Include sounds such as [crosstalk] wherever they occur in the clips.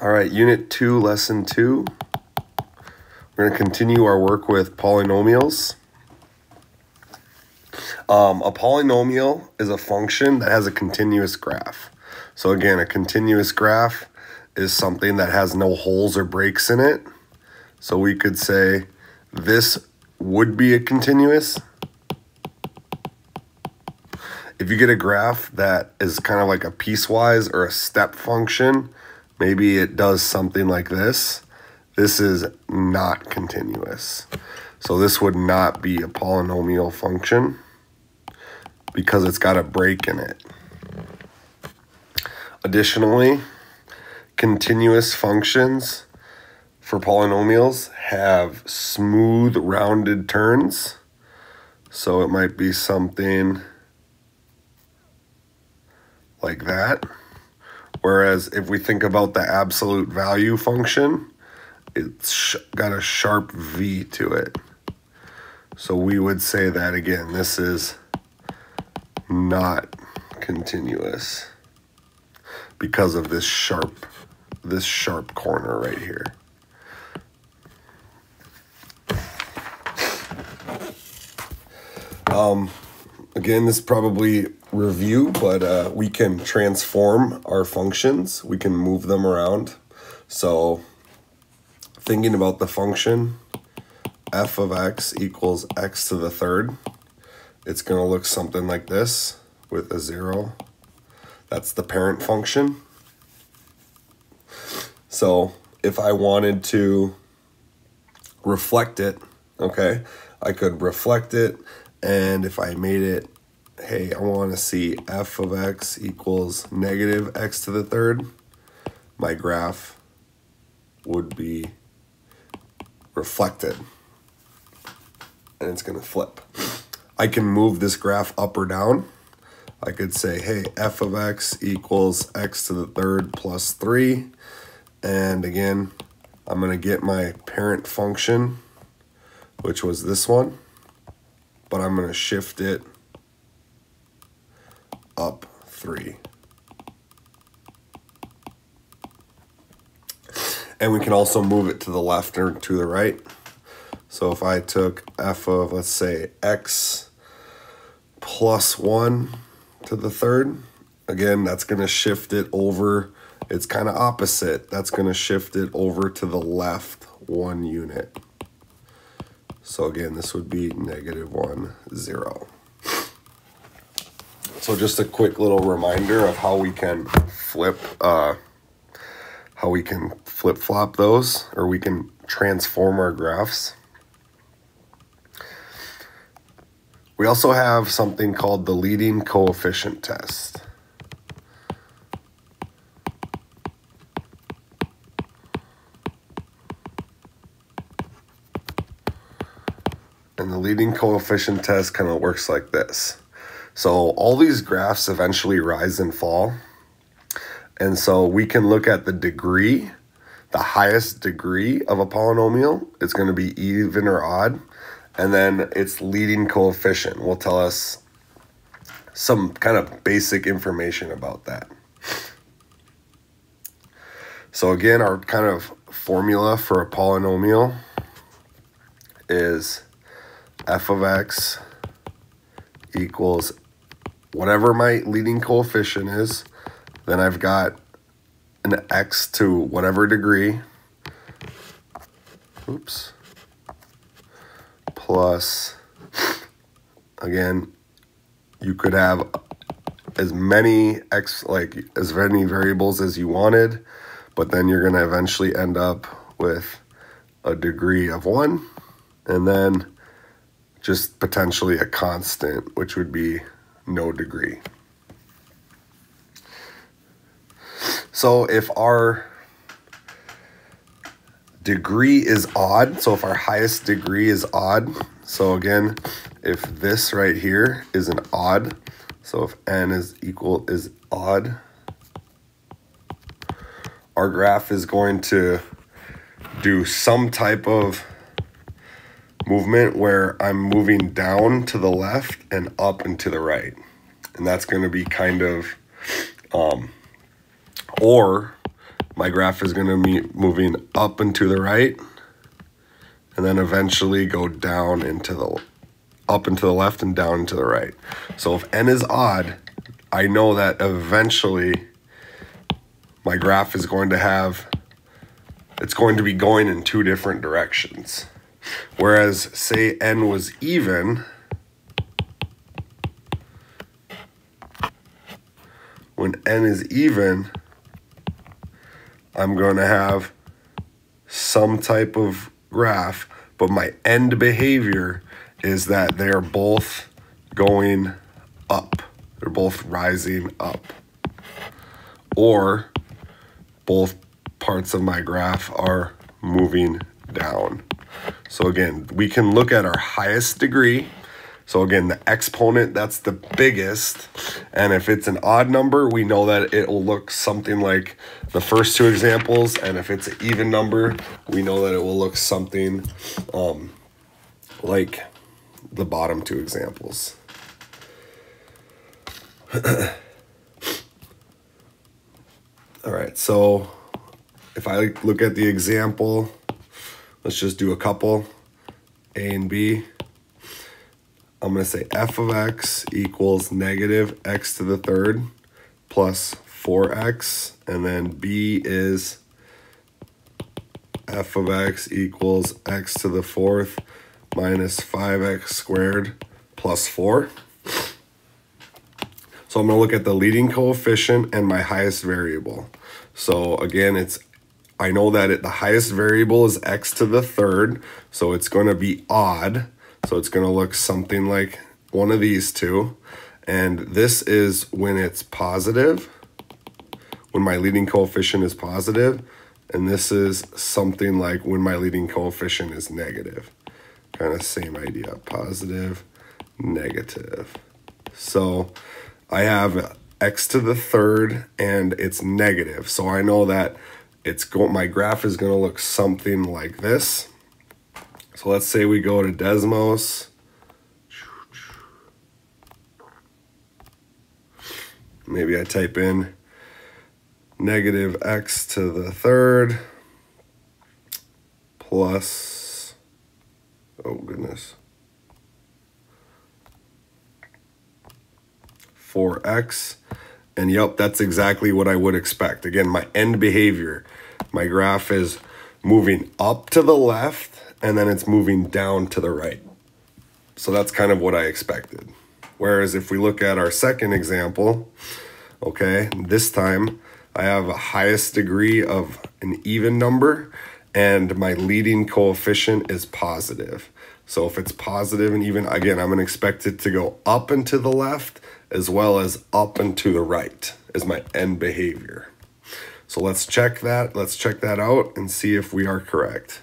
All right, Unit 2, Lesson 2. We're going to continue our work with polynomials. Um, a polynomial is a function that has a continuous graph. So again, a continuous graph is something that has no holes or breaks in it. So we could say this would be a continuous. If you get a graph that is kind of like a piecewise or a step function, maybe it does something like this. This is not continuous. So this would not be a polynomial function because it's got a break in it. Additionally, continuous functions for polynomials have smooth rounded turns. So it might be something like that. Whereas if we think about the absolute value function, it's got a sharp V to it. So we would say that again, this is not continuous because of this sharp this sharp corner right here. Um, again, this is probably review, but uh, we can transform our functions. We can move them around. So thinking about the function f of x equals x to the third, it's going to look something like this with a zero that's the parent function. So if I wanted to reflect it, okay, I could reflect it. And if I made it, hey, I want to see f of x equals negative x to the third, my graph would be reflected. And it's going to flip. I can move this graph up or down. I could say, hey, f of x equals x to the third plus 3. And again, I'm going to get my parent function, which was this one. But I'm going to shift it up 3. And we can also move it to the left or to the right. So if I took f of, let's say, x plus 1 to the third. Again, that's going to shift it over. It's kind of opposite. That's going to shift it over to the left one unit. So again, this would be negative one, zero. So just a quick little reminder of how we can flip, uh, how we can flip flop those, or we can transform our graphs. We also have something called the leading coefficient test. Leading coefficient test kind of works like this. So all these graphs eventually rise and fall. And so we can look at the degree, the highest degree of a polynomial. It's going to be even or odd and then its leading coefficient will tell us some kind of basic information about that. So again, our kind of formula for a polynomial is f of x equals whatever my leading coefficient is, then I've got an x to whatever degree. Oops plus, again, you could have as many x like as many variables as you wanted, but then you're going to eventually end up with a degree of 1 and then just potentially a constant, which would be no degree. So if our degree is odd. So if our highest degree is odd, so again, if this right here is an odd, so if n is equal is odd, our graph is going to do some type of movement where I'm moving down to the left and up and to the right. And that's going to be kind of, um, or my graph is going to be moving up and to the right and then eventually go down into the up and to the left and down to the right. So if n is odd, I know that eventually my graph is going to have it's going to be going in two different directions. Whereas say n was even, when n is even, I'm going to have some type of graph, but my end behavior is that they're both going up. They're both rising up. Or both parts of my graph are moving down. So again, we can look at our highest degree. So again, the exponent, that's the biggest. And if it's an odd number, we know that it will look something like the first two examples. And if it's an even number, we know that it will look something um, like the bottom two examples. [coughs] All right, so if I look at the example, let's just do a couple, A and B. I'm going to say f of x equals negative x to the third plus 4x, and then b is f of x equals x to the fourth minus 5x squared plus 4. So I'm going to look at the leading coefficient and my highest variable. So again, it's I know that it, the highest variable is x to the third, so it's going to be odd. So it's going to look something like one of these two. And this is when it's positive, when my leading coefficient is positive, and this is something like when my leading coefficient is negative. Kind of same idea, positive, negative. So I have x to the third and it's negative. So I know that it's go my graph is going to look something like this. So let's say we go to Desmos. Maybe I type in negative x to the third plus, oh goodness, 4x. And yep, that's exactly what I would expect. Again, my end behavior, my graph is moving up to the left and then it's moving down to the right. So that's kind of what I expected. Whereas if we look at our second example, okay, this time I have a highest degree of an even number and my leading coefficient is positive. So if it's positive and even, again, I'm gonna expect it to go up and to the left as well as up and to the right is my end behavior. So let's check that. Let's check that out and see if we are correct.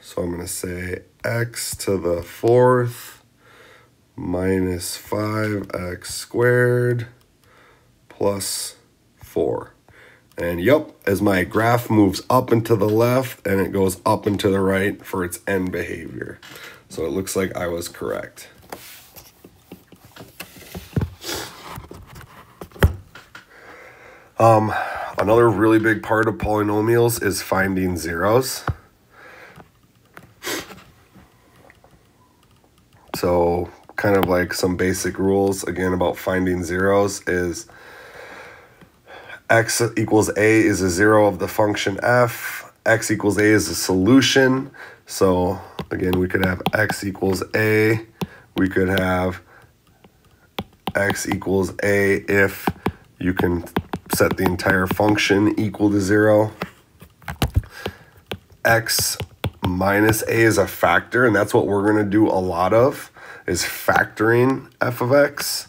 So I'm going to say x to the fourth minus 5x squared plus 4. And yep, as my graph moves up and to the left and it goes up and to the right for its end behavior. So it looks like I was correct. Um, another really big part of polynomials is finding zeros. So kind of like some basic rules again about finding zeros is x equals a is a zero of the function f. x equals a is a solution. So again, we could have x equals a. We could have x equals a if you can set the entire function equal to zero. x minus a is a factor, and that's what we're going to do a lot of, is factoring f of x.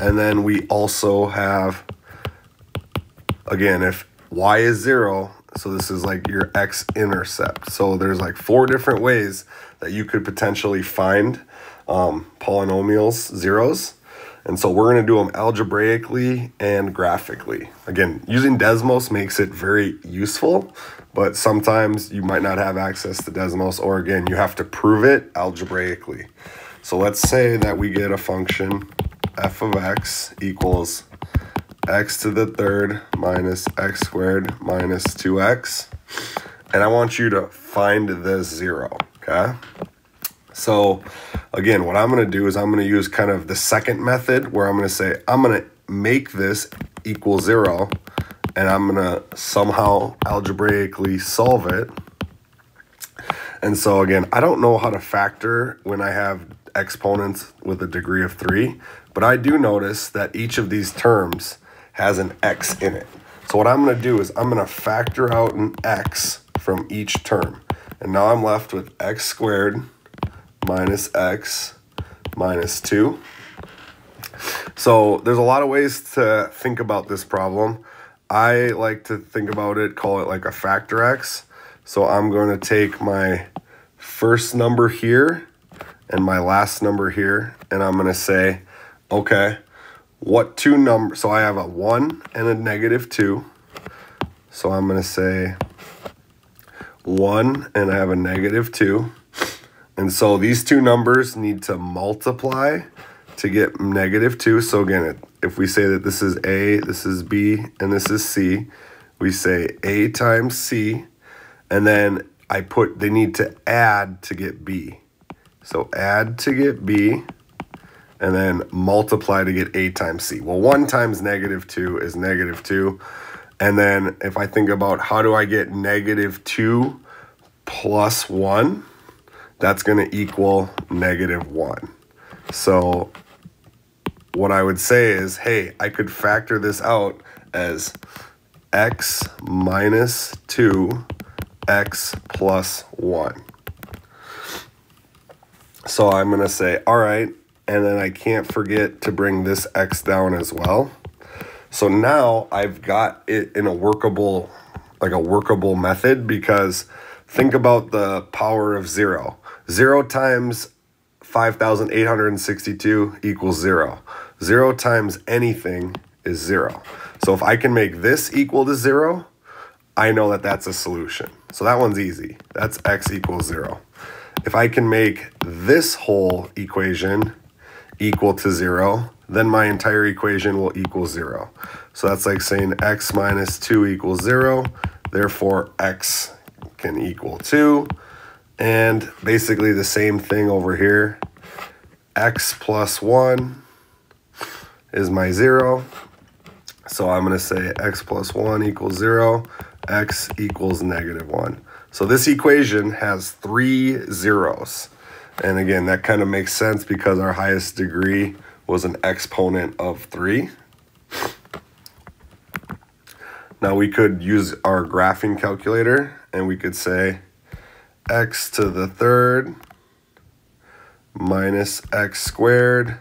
And then we also have, again, if y is zero, so this is like your x-intercept. So there's like four different ways that you could potentially find um, polynomials, zeros. And so we're going to do them algebraically and graphically. Again, using Desmos makes it very useful, but sometimes you might not have access to Desmos, or again, you have to prove it algebraically. So let's say that we get a function f of x equals x to the third minus x squared minus 2x. And I want you to find the zero, okay? So again, what I'm going to do is I'm going to use kind of the second method where I'm going to say I'm going to make this equal zero and I'm going to somehow algebraically solve it. And so again, I don't know how to factor when I have exponents with a degree of 3, but I do notice that each of these terms has an x in it. So what I'm going to do is I'm going to factor out an x from each term. And now I'm left with x squared minus x minus 2. So there's a lot of ways to think about this problem. I like to think about it, call it like a factor x. So I'm going to take my first number here and my last number here, and I'm going to say, okay, what two numbers, so I have a 1 and a negative 2. So I'm going to say 1 and I have a negative 2. And so these two numbers need to multiply to get negative 2. So again, if we say that this is A, this is B, and this is C, we say A times C, and then I put, they need to add to get B. So add to get B, and then multiply to get A times C. Well, 1 times negative 2 is negative 2. And then if I think about how do I get negative 2 plus 1, that's going to equal negative 1. So what I would say is, hey, I could factor this out as x minus 2, x plus 1. So I'm going to say, all right, and then I can't forget to bring this x down as well. So now I've got it in a workable, like a workable method because think about the power of zero. Zero times 5,862 equals zero. Zero times anything is zero. So if I can make this equal to zero, I know that that's a solution. So that one's easy. That's x equals zero. If I can make this whole equation equal to zero, then my entire equation will equal zero. So that's like saying x minus 2 equals zero, therefore x can equal 2. And basically the same thing over here. x plus 1 is my 0. So I'm going to say x plus 1 equals 0, x equals negative 1. So this equation has three zeros. And again, that kind of makes sense because our highest degree was an exponent of 3. Now we could use our graphing calculator and we could say x to the third minus x squared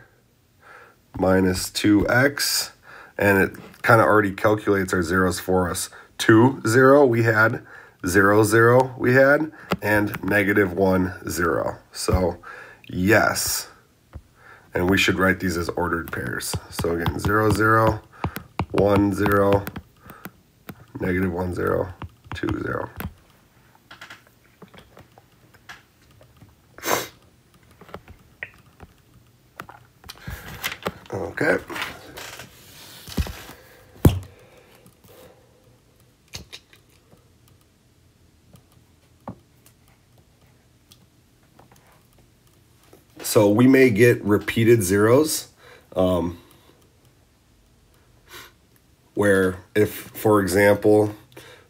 minus 2x and it kind of already calculates our zeros for us. 2, 0 we had, 0, 0 we had, and negative 1, 0. So yes, and we should write these as ordered pairs. So again, 0, 0, 1, 0, negative 1, 0, 2, 0. Okay. So we may get repeated zeros. Um, where if, for example,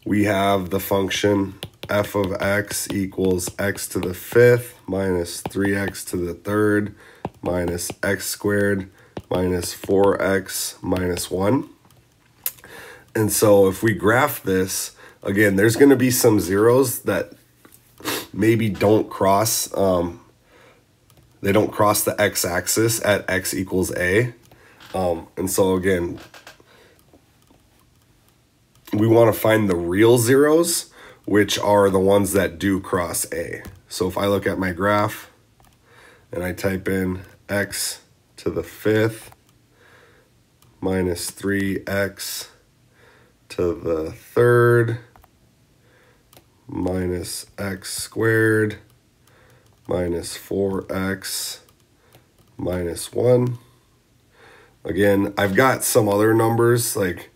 we have the function f of x equals x to the fifth minus 3x to the third minus x squared minus 4x minus 1. And so if we graph this, again, there's going to be some zeros that maybe don't cross um, they don't cross the x-axis at x equals a. Um, and so again, we want to find the real zeros, which are the ones that do cross a. So if I look at my graph and I type in x to the fifth minus 3x to the third minus x squared minus 4x minus 1. Again, I've got some other numbers like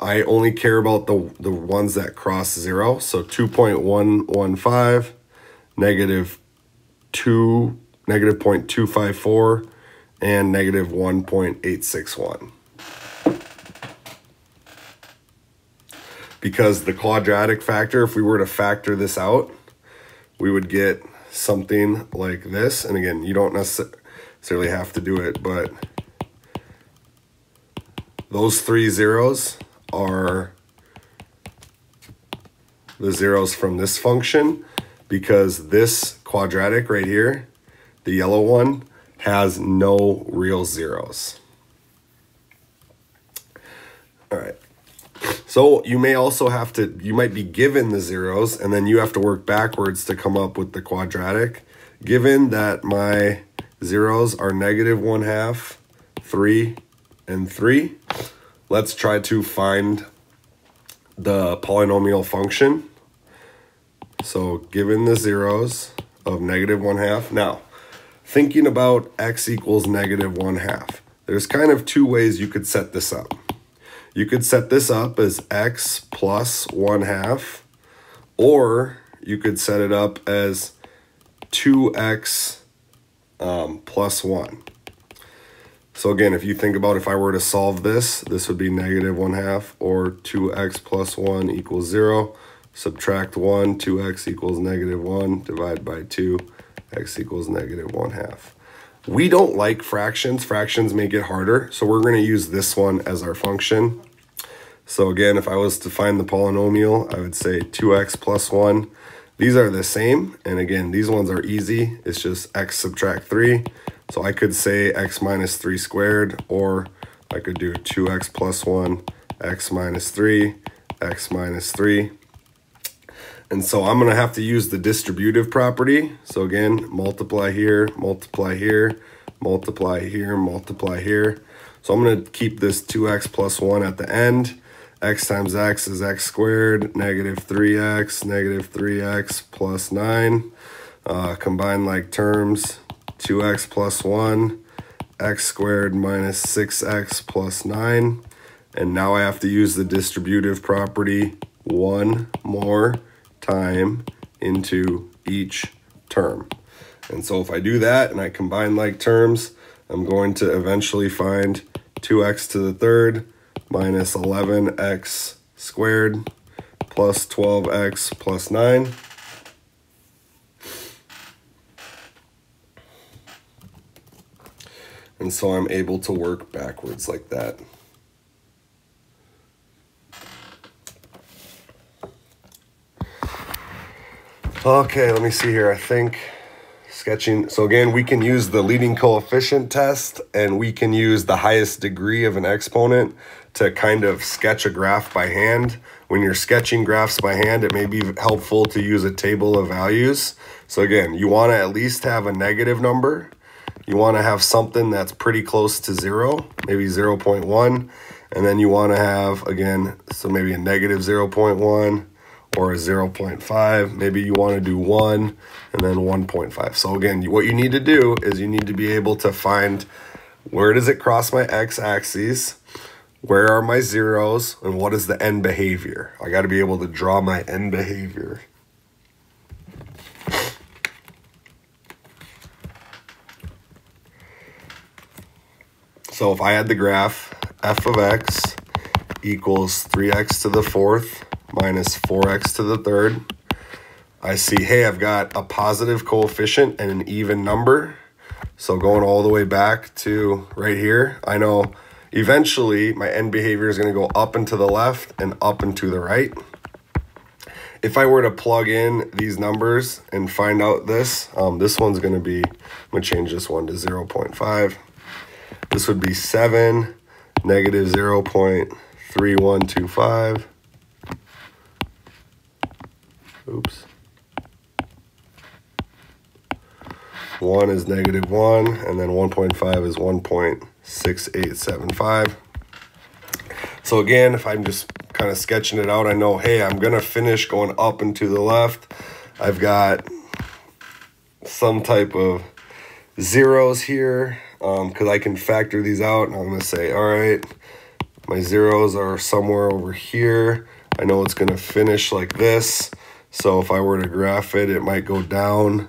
I only care about the, the ones that cross zero. So 2.115, negative 2, negative 0.254, and negative 1.861. Because the quadratic factor, if we were to factor this out, we would get something like this. And again, you don't necessarily have to do it, but those three zeros are the zeros from this function because this quadratic right here, the yellow one, has no real zeros. All right. So you may also have to, you might be given the zeros and then you have to work backwards to come up with the quadratic. Given that my zeros are negative one half, three, and three, let's try to find the polynomial function. So given the zeros of negative one half. Now, thinking about x equals negative one half, there's kind of two ways you could set this up. You could set this up as x plus one half, or you could set it up as 2x um, plus 1. So again, if you think about if I were to solve this, this would be negative 1 half or 2x plus 1 equals 0. Subtract 1, 2x equals negative 1, divide by 2, x equals negative 1 half. We don't like fractions. Fractions make it harder, so we're going to use this one as our function. So again, if I was to find the polynomial, I would say 2x plus 1. These are the same, and again, these ones are easy. It's just x subtract 3. So I could say x minus 3 squared, or I could do 2x plus 1, x minus 3, x minus 3. And so I'm going to have to use the distributive property. So again, multiply here, multiply here, multiply here, multiply here. So I'm going to keep this 2x plus 1 at the end. x times x is x squared, negative 3x, negative 3x plus 9. Uh, combine like terms, 2x plus 1, x squared minus 6x plus 9. And now I have to use the distributive property one more time into each term. And so if I do that and I combine like terms, I'm going to eventually find 2x to the third minus 11x squared plus 12x plus 9. And so I'm able to work backwards like that. Okay, let me see here. I think sketching. So again, we can use the leading coefficient test and we can use the highest degree of an exponent to kind of sketch a graph by hand. When you're sketching graphs by hand, it may be helpful to use a table of values. So again, you want to at least have a negative number you want to have something that's pretty close to zero, maybe 0 0.1. And then you want to have, again, so maybe a negative 0.1 or a 0.5. Maybe you want to do 1 and then 1.5. So again, what you need to do is you need to be able to find where does it cross my x-axis, where are my zeros, and what is the end behavior. I got to be able to draw my end behavior. So if I had the graph f of x equals 3x to the fourth minus 4x to the third, I see, hey, I've got a positive coefficient and an even number. So going all the way back to right here, I know eventually my end behavior is going to go up and to the left and up and to the right. If I were to plug in these numbers and find out this, um, this one's going to be, I'm going to change this one to 0 0.5. This would be 7, negative 0 0.3125. Oops. 1 is negative 1, and then 1.5 is 1.6875. So again, if I'm just kind of sketching it out, I know, hey, I'm going to finish going up and to the left. I've got some type of zeros here because um, I can factor these out. And I'm going to say, all right, my zeros are somewhere over here. I know it's going to finish like this. So if I were to graph it, it might go down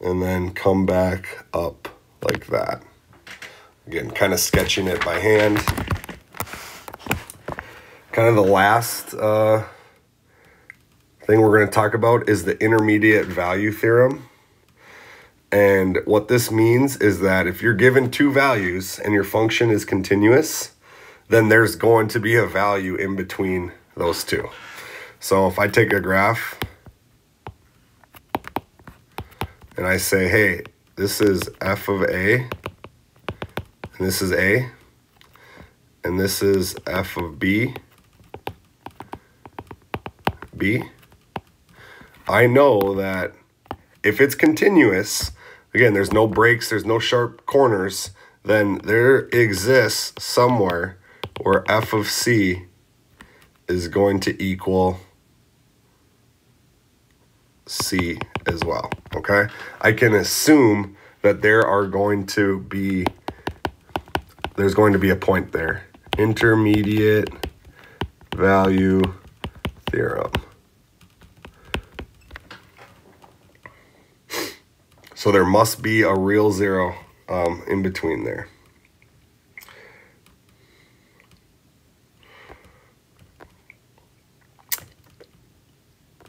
and then come back up like that. Again, kind of sketching it by hand. Kind of the last uh, thing we're going to talk about is the intermediate value theorem. And what this means is that if you're given two values and your function is continuous, then there's going to be a value in between those two. So if I take a graph and I say, hey, this is f of a, and this is a, and this is f of b, b, I know that if it's continuous, again, there's no breaks, there's no sharp corners, then there exists somewhere where f of c is going to equal C as well, okay? I can assume that there are going to be, there's going to be a point there. Intermediate value theorem. So there must be a real zero um, in between there.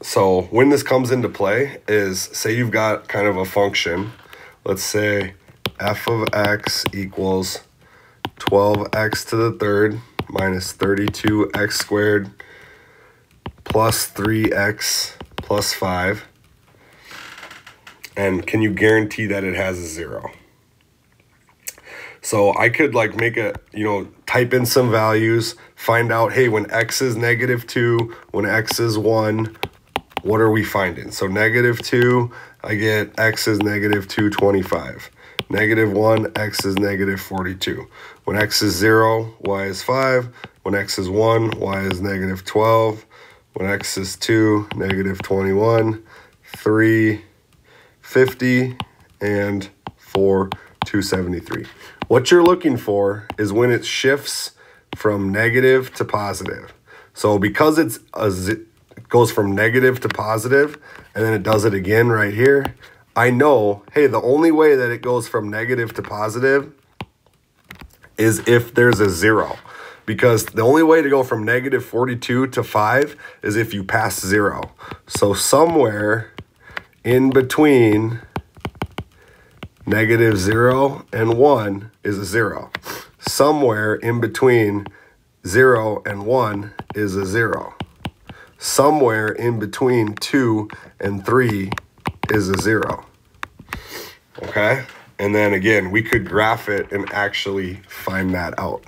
So when this comes into play is say you've got kind of a function. Let's say f of x equals 12x to the third minus 32x squared plus 3x plus 5. And can you guarantee that it has a zero? So I could like make a, you know, type in some values, find out, hey, when x is negative 2, when x is 1, what are we finding? So negative 2, I get x is negative 225. Negative 1, x is negative 42. When x is 0, y is 5. When x is 1, y is negative 12. When x is 2, negative 21. 3, 50, and 4, 273. What you're looking for is when it shifts from negative to positive. So because it's a goes from negative to positive, and then it does it again right here, I know, hey, the only way that it goes from negative to positive is if there's a zero. Because the only way to go from negative 42 to 5 is if you pass zero. So somewhere in between negative 0 and 1 is a 0. Somewhere in between 0 and 1 is a 0 somewhere in between two and three is a zero. Okay? And then again, we could graph it and actually find that out.